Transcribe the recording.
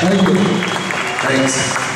Thank you. Thanks.